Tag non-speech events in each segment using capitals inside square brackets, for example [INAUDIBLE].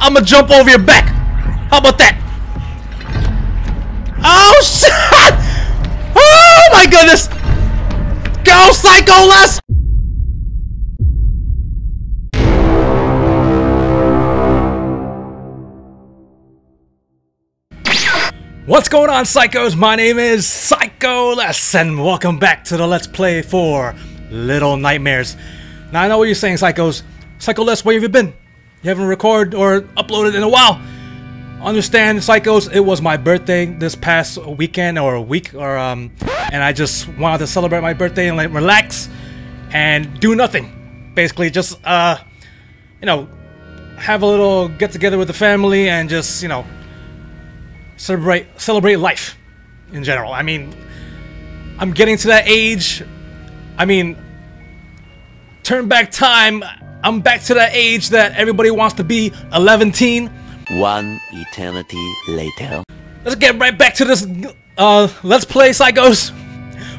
I'm gonna jump over your back. How about that? Oh, shit! [LAUGHS] Oh, my goodness! Go, Psycho! What's going on, Psychos? My name is Psycho Les, and welcome back to the Let's Play for Little Nightmares. Now, I know what you're saying, Psychos. Psycho Les, where have you been? You haven't recorded or uploaded in a while. Understand, Psychos, it was my birthday this past weekend or a week, or um, and I just wanted to celebrate my birthday and like relax and do nothing. Basically, just uh, you know, have a little get together with the family and just you know celebrate celebrate life in general. I mean, I'm getting to that age. I mean, turn back time. I'm back to that age that everybody wants to be 11 teen. One eternity later. Let's get right back to this. Uh, let's play Psychos.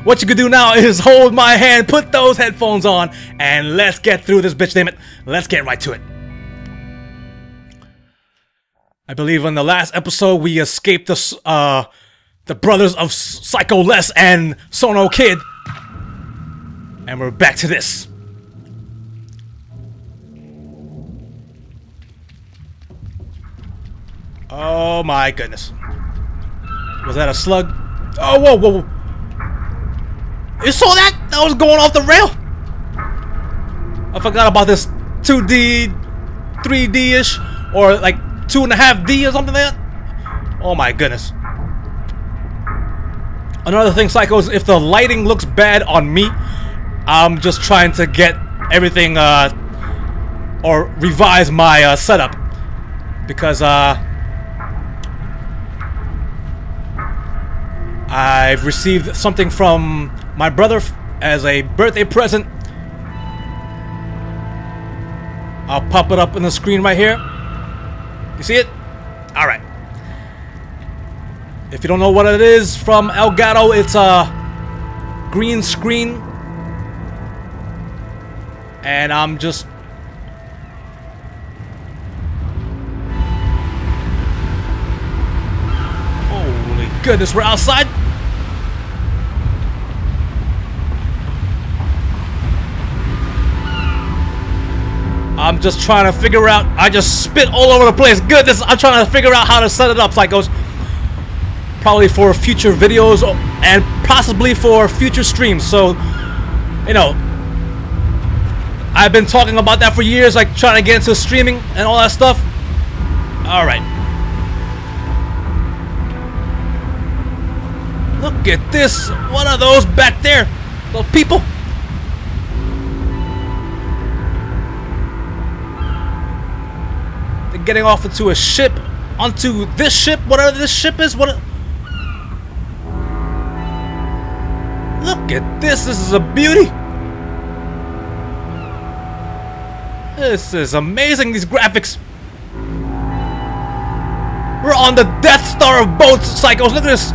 What you can do now is hold my hand, put those headphones on, and let's get through this bitch, damn it. Let's get right to it. I believe in the last episode we escaped the uh the brothers of Psycho Les and Sono Kid, and we're back to this. Oh my goodness! Was that a slug? Oh whoa whoa! whoa. You saw that? That was going off the rail. I forgot about this 2D, 3D ish, or like two and a half D or something like that. Oh my goodness. Another thing, Psychos, if the lighting looks bad on me, I'm just trying to get everything, uh, or revise my uh, setup. Because, uh, I've received something from my brother as a birthday present. I'll pop it up on the screen right here. You see it? Alright. If you don't know what it is from Elgato, it's a green screen. And I'm just... Holy goodness, we're outside? Just trying to figure out. I just spit all over the place. Goodness, I'm trying to figure out how to set it up, Psychos. Probably for future videos and possibly for future streams. So, you know, I've been talking about that for years, like trying to get into streaming and all that stuff. All right. Look at this. What are those back there? Those people? Getting off into a ship, onto this ship, whatever this ship is. What? Look at this. This is a beauty. This is amazing. These graphics. We're on the Death Star of boats, psychos. Look at this.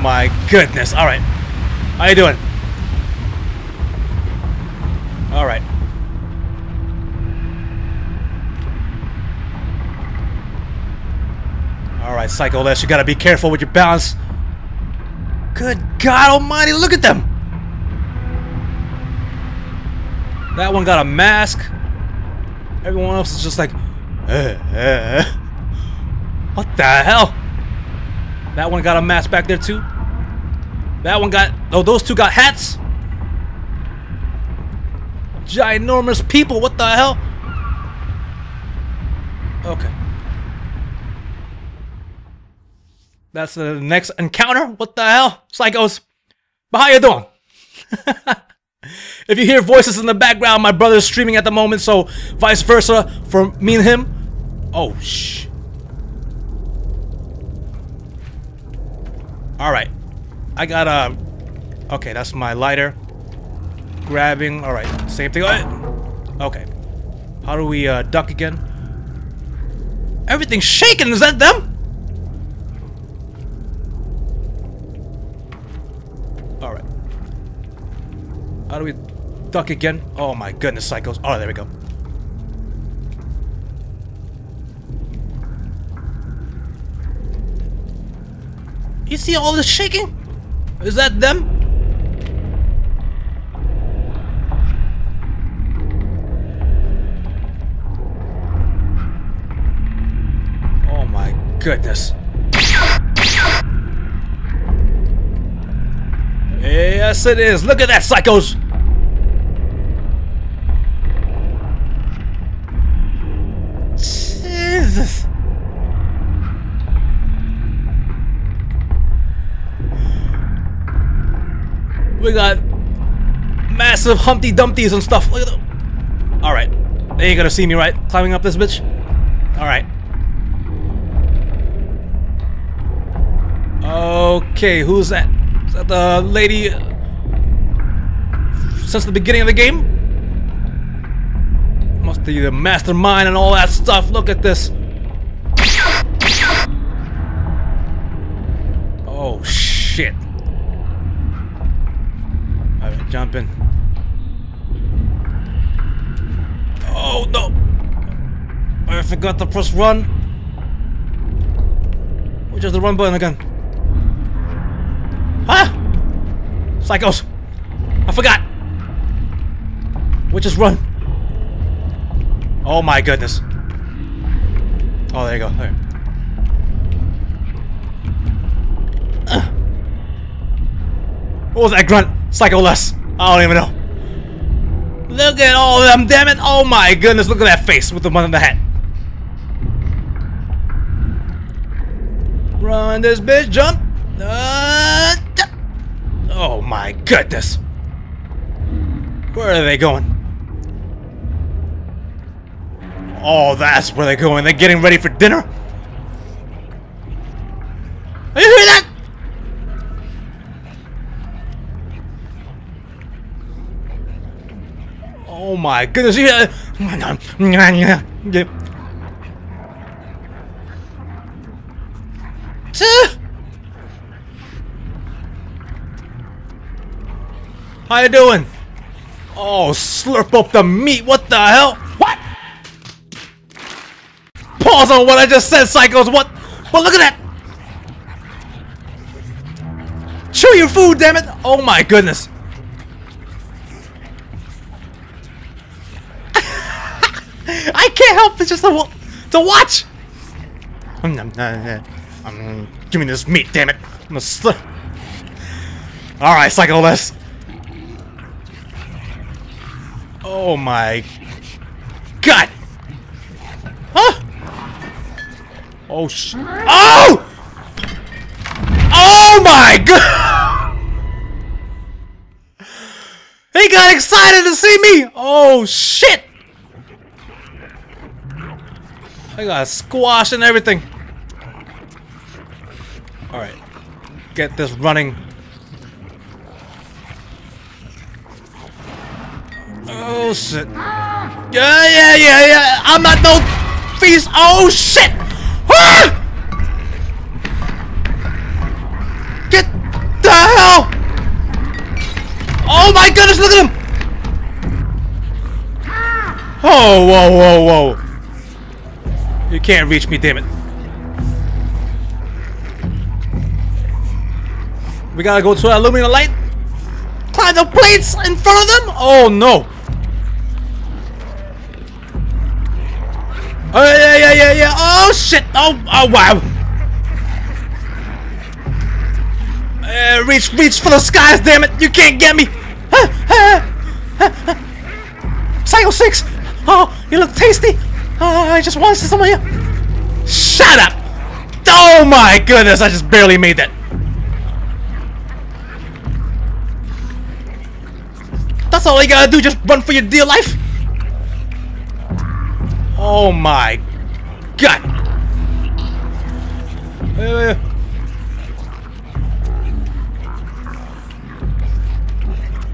My goodness. Alright. How you doing? Alright. Alright, Psycho Les, you gotta be careful with your balance. Good God almighty, look at them! That one got a mask. Everyone else is just like, uh, uh. What the hell? That one got a mask back there too. That one got... Oh, those two got hats. Ginormous people. What the hell? Okay. That's the next encounter. What the hell? Psychos. But how you doing? [LAUGHS] if you hear voices in the background, my brother's streaming at the moment, so vice versa for me and him. Oh, shh. Alright. I got a... Okay, that's my lighter. Grabbing. Alright, same thing. Okay. How do we uh, duck again? Everything's shaking! Is that them? Alright. How do we duck again? Oh my goodness, Psychos. Oh, there we go. See all this shaking? Is that them? Oh my goodness. Yes, it is. Look at that, psychos! We got massive Humpty Dumptys and stuff. Look at them. Alright. They ain't gonna see me, right? Climbing up this bitch? Alright. Okay, who's that? Is that the lady uh, since the beginning of the game? Must be the mastermind and all that stuff. Look at this. Oh shit. Alright, jump in. Oh no! I forgot to press run. Which is the run button again? Huh? Psychos! I forgot! Which is run? Oh my goodness. Oh, there you go. There. Uh. [CLEARS THROAT] What was that grunt? Psycho Les. I don't even know. Look at all of them, damn it! Oh my goodness, look at that face with the one in the hat. Run this bitch, jump! Uh, oh my goodness! Where are they going? Oh, that's where they're going. They're getting ready for dinner? Are you hearing that? Oh my goodness! That? How you doing? Oh, slurp up the meat. What the hell? What? Pause on what I just said, psychos. What? But look at that. Chew your food, damn it. Oh my goodness. I can't help it just to, to watch. Um, give me this meat, damn it. I'm gonna slip. Alright, cycle this. Oh my god! Huh? Oh sh- Oh! Oh my [LAUGHS] god! He got excited to see me! Oh shit! I got squash and everything. Alright. Get this running. Oh shit. Yeah, yeah, yeah, yeah. I'm not no feast. Oh shit! Ah! Get the hell! Oh my goodness, look at him! Oh, whoa, whoa, whoa. You can't reach me, damn it. We gotta go to aluminum light. Climb the plates in front of them. Oh no. Oh yeah, yeah, yeah, yeah. Oh shit. Oh, oh wow. Uh, reach, reach for the skies, damn it. You can't get me. Psycho 6. Oh, you look tasty. Oh, I just want some of you. Shut up. Oh my goodness, I just barely made that. That's all you gotta do, just run for your dear life? Oh my god! Uh,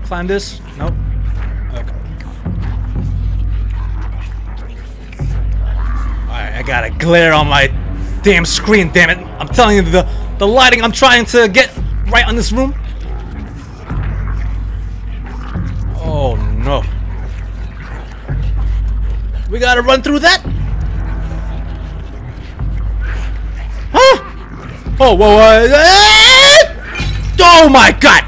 climb this? Nope. I got a glare on my damn screen, damn it. I'm telling you, the, the lighting I'm trying to get right on this room. Oh no. We gotta run through that? Huh? Oh, whoa, whoa. Oh my god!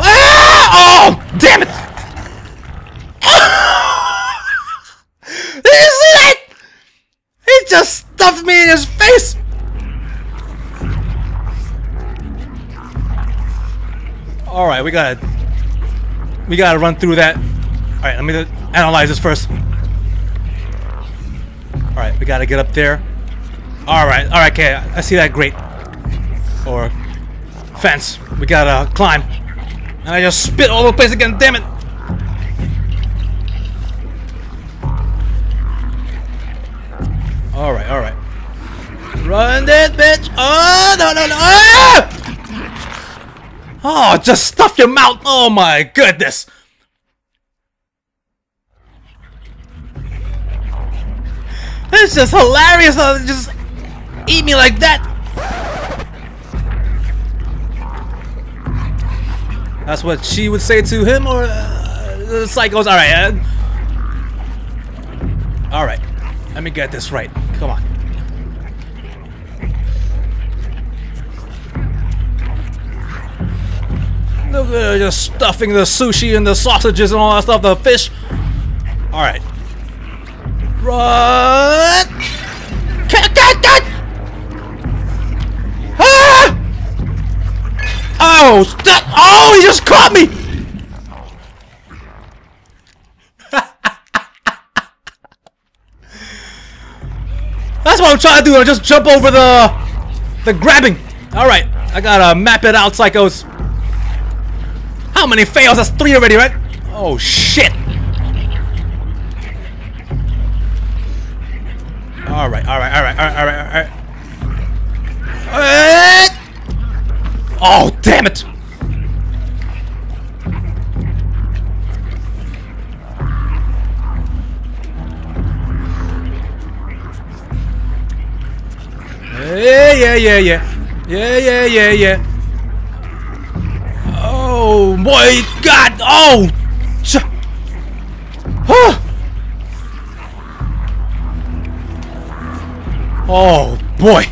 Ah! Oh, damn it! Just stuffed me in his face! Alright, we gotta... We gotta run through that. Alright, let me analyze this first. Alright, we gotta get up there. Alright, alright, okay, I see that grate. Or fence. We gotta climb. And I just spit all over the place again, damn it! Alright, alright. Run that bitch! Oh, no, no, no! Ah! Oh, just stuff your mouth! Oh my goodness! It's just hilarious! Just eat me like that! That's what she would say to him, or uh, the psychos. All right, uh, all right. Let me get this right. Come on. Look at her just stuffing the sushi and the sausages and all that stuff, the fish. All right. Run! Cat, cat, cat! Ah! Oh! Oh, he just caught me! That's what I'm trying to do. I just jump over the the grabbing. All right, I gotta map it out, psychos. How many fails? That's three already, right? Oh shit! All right, all right, all right, all right, all right, all right. Eh! Oh, damn it! Yeah, yeah, yeah, yeah. Yeah, yeah, yeah, yeah. Oh, boy, God! Oh! Oh, boy!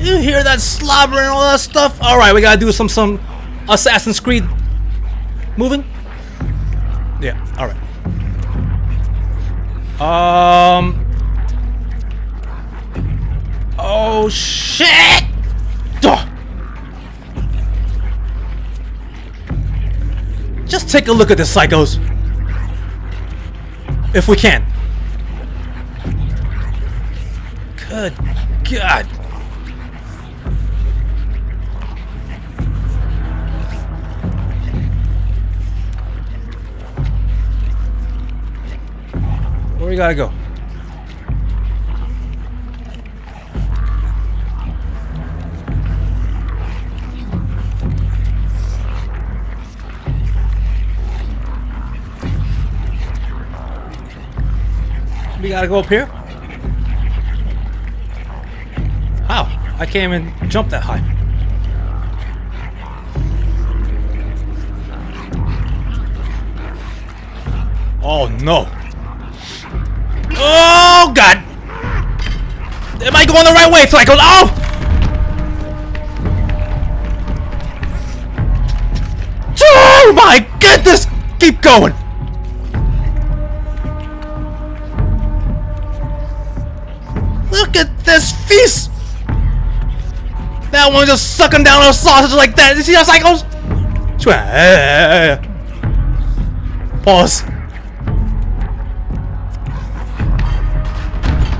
You hear that slobber and all that stuff? Alright, we gotta do some some Assassin's Creed moving. Yeah, alright. Um Oh shit! Duh. Just take a look at the psychos. If we can. Good God. Where we gotta go? We gotta go up here? How? I can't even jump that high. Oh no. Oh god! Am I going the right way? So I go, oh! Oh my goodness! Keep going! Look at this feast! That one just sucking down a sausage like that. You see how "Eh." Pause.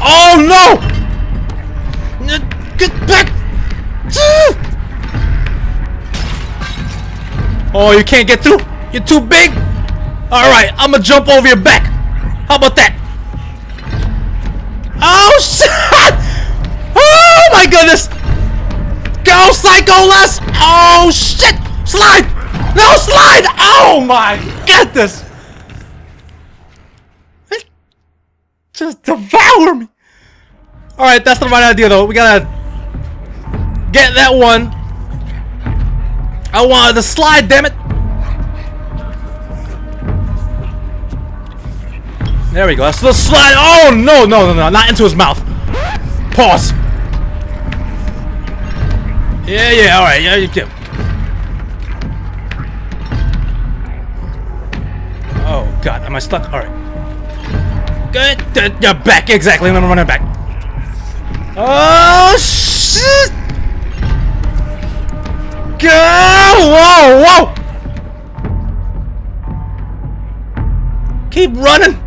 Oh no! Get back! Oh, you can't get through? You're too big? Alright, I'm gonna jump over your back. How about that? Oh [LAUGHS] shit! Oh my goodness! Go psycho! Oh shit! Slide! No slide! Oh my goodness! Just devour me! Alright, that's the right idea though. We gotta Get that one. I wanted to slide, damn it. There we go. That's the slide. Oh, no, no, no, no. Not into his mouth. Pause. Yeah, yeah, alright. Yeah, you can. Oh, God. Am I stuck? Alright. Good. You're back. Exactly. I'm running back. Oh, shit. Go! Whoa, whoa! Keep running!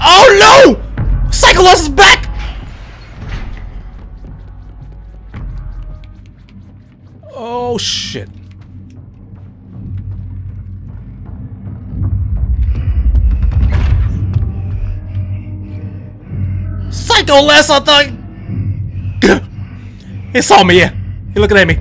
Oh no! Cyclops is back! Psycho Les, I thought. He saw me, yeah. He looking at me.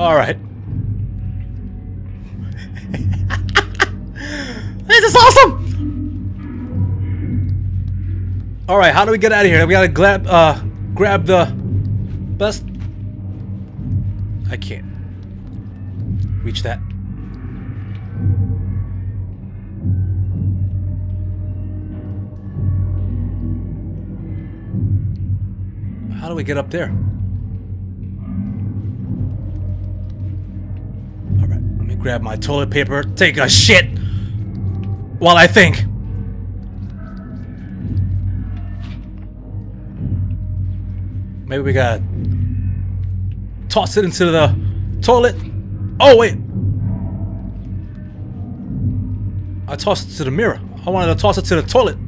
Alright. [LAUGHS] this is awesome! Alright, how do we get out of here? We gotta grab, uh, grab the best... I can't reach that. Do we get up there? Alright, let me grab my toilet paper, take a shit while I think. Maybe we gotta toss it into the toilet. Oh, wait. I tossed it to the mirror. I wanted to toss it to the toilet.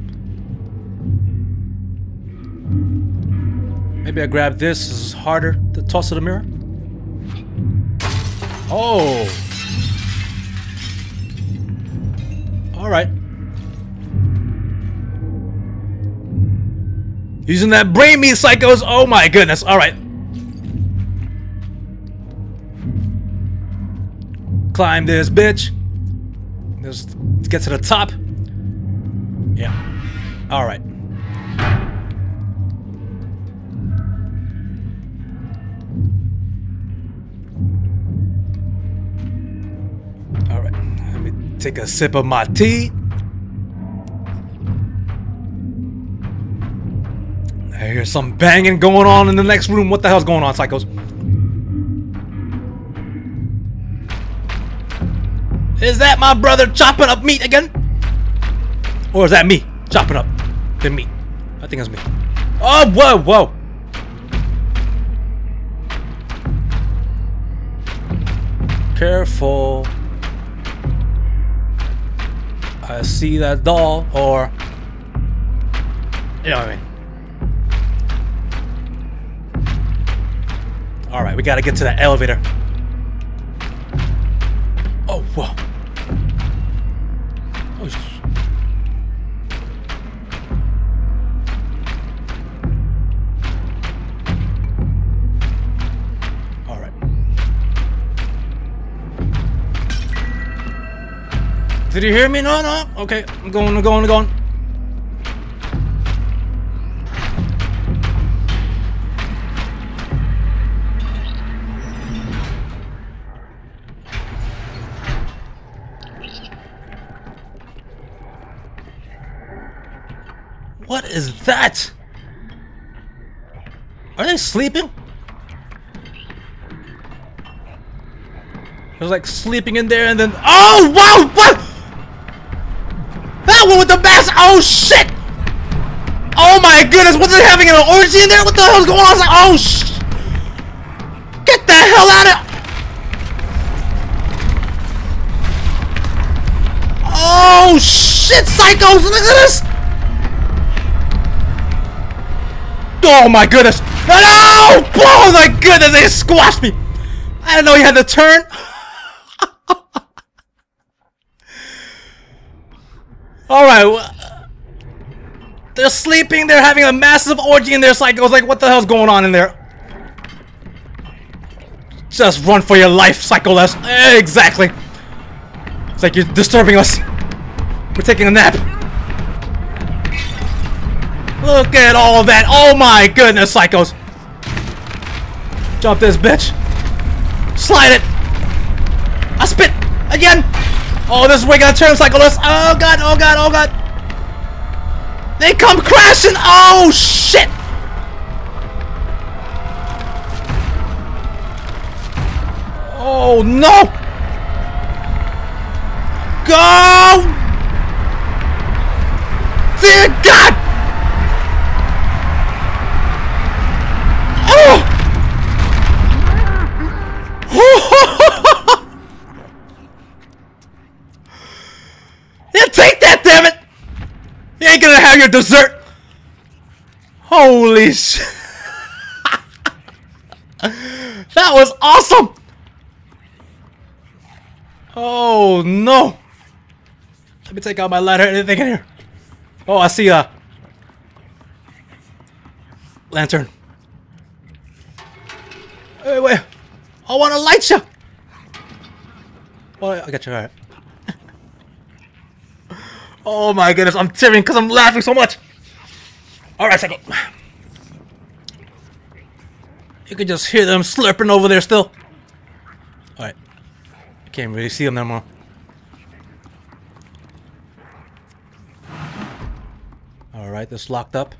Maybe I grab this. This is harder to toss to the mirror. Oh. Alright. Using that brain meat psychos. Oh my goodness. Alright. Climb this bitch. Let's get to the top. Yeah. Alright. Take a sip of my tea. I hear some banging going on in the next room. What the hell's going on, psychos? Is that my brother chopping up meat again? Or is that me chopping up the meat? I think it's me. Oh, whoa, whoa. Careful. I see that doll, or... You know what I mean. Alright, we gotta get to that elevator. Oh, whoa. Did you hear me? No, no. Okay, I'm going, I'm going, I'm going. What is that? Are they sleeping? It was like sleeping in there and then Oh wow what oh shit Oh my goodness was they having an orgy in there? What the hell's going on? I was like oh sh Get the hell out of Oh shit psychos look at this Oh my goodness! No! Oh my goodness! They squashed me! I didn't know you had to turn! [LAUGHS] Alright. They're sleeping, they're having a massive orgy in their cycles. Like, what the hell's going on in there? Just run for your life, Psycho Les. Exactly. It's like you're disturbing us. We're taking a nap. Look at all that. Oh my goodness, psychos. Jump this bitch. Slide it. I spit again. Oh, this is where we gotta turn cyclist. Oh god, oh god, oh god. They come crashing. Oh shit. Oh no. Go. Dear God. Oh. yeah, take that, damn it! You ain't gonna have your dessert. Holy sh! that was awesome. Oh no! Let me take out my ladder. Anything in here? Oh, I see a lantern. Wait, wait. I want to light you. Oh, I got you. All right. Oh my goodness, I'm tearing because I'm laughing so much. All right, second. You can just hear them slurping over there still. All right. I can't really see them anymore. All right, this locked up.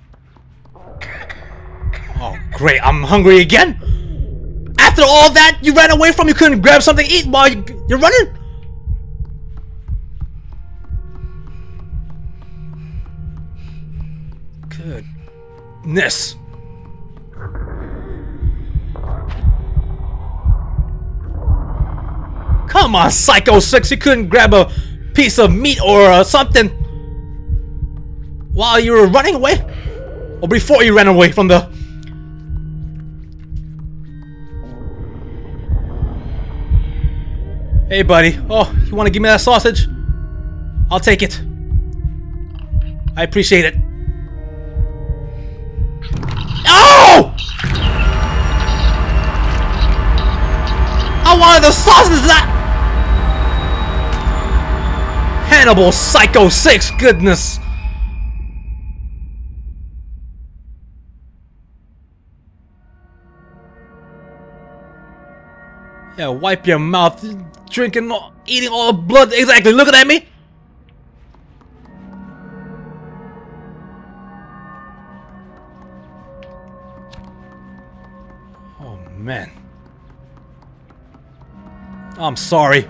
Oh, great! I'm hungry again. After all that you ran away from, you couldn't grab something to eat while you, you're running? Goodness. Come on, Psycho 6, you couldn't grab a piece of meat or uh, something while you were running away? Or before you ran away from the Hey, buddy. Oh, you want to give me that sausage? I'll take it. I appreciate it. I wanted the sausage that... Hannibal Psycho 6, goodness. Yeah, wipe your mouth, drinking, eating all the blood. Exactly, looking at me. Oh, man. I'm sorry.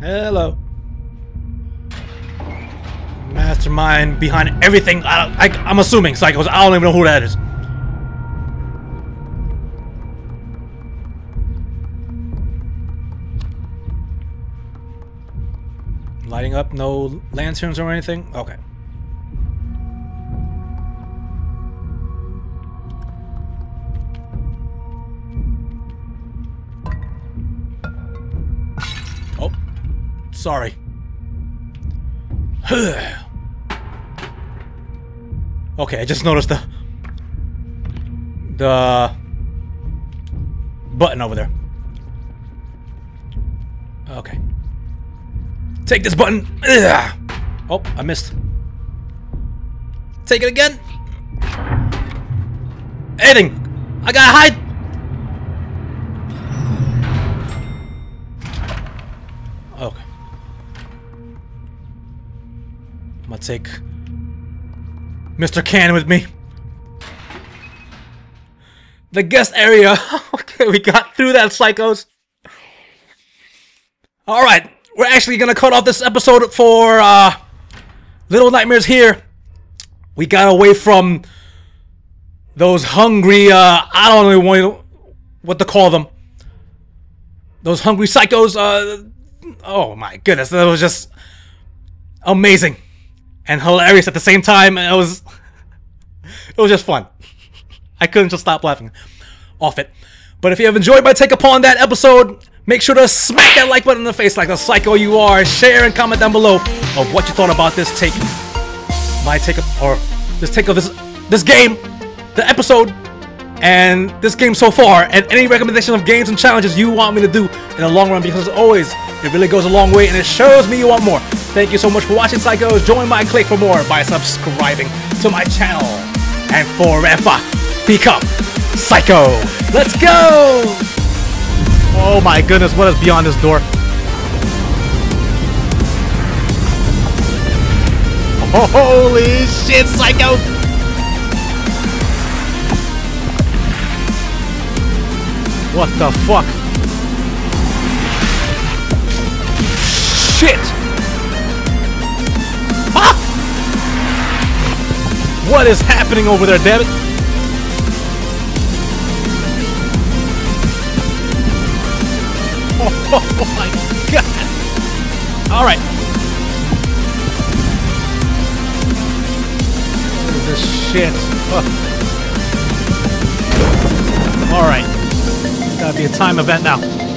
Hello. Mastermind behind everything. I, I'm assuming Psychos. I don't even know who that is. Lighting up, no lanterns or anything? Okay. Oh, sorry. [SIGHS] okay, I just noticed the the button over there. Okay. Take this button. Ugh. Oh, I missed. Take it again. Anything. I gotta hide. Okay. I'm gonna take Mr. Can with me. The guest area. [LAUGHS] okay, we got through that, psychos. Alright, we're actually gonna cut off this episode for uh, Little Nightmares here. We got away from those hungry, uh, I don't know what- to call them. Those hungry psychos, uh, oh my goodness, that was just amazing and hilarious at the same time. And it was, [LAUGHS] It was just fun. I couldn't just stop laughing off it. But if you have enjoyed my take upon that episode, make sure to smack that like button in the face like the psycho you are. Share and comment down below of what you thought about this take, my take or this take of this this game, the episode, and this game so far, and any recommendation of games and challenges you want me to do in the long run. Because as always, it really goes a long way, and it shows me you want more. Thank you so much for watching, Psychos. Join my KLiQ for more by subscribing to my channel, and forever become Psycho. Let's go! Oh my goodness, what is beyond this door? Holy shit, Psycho! What the fuck? Shit! Ah! What is happening over there, damn it? [LAUGHS] Oh, my god! Alright. What is this shit? Oh. Alright. Gotta be a time event now.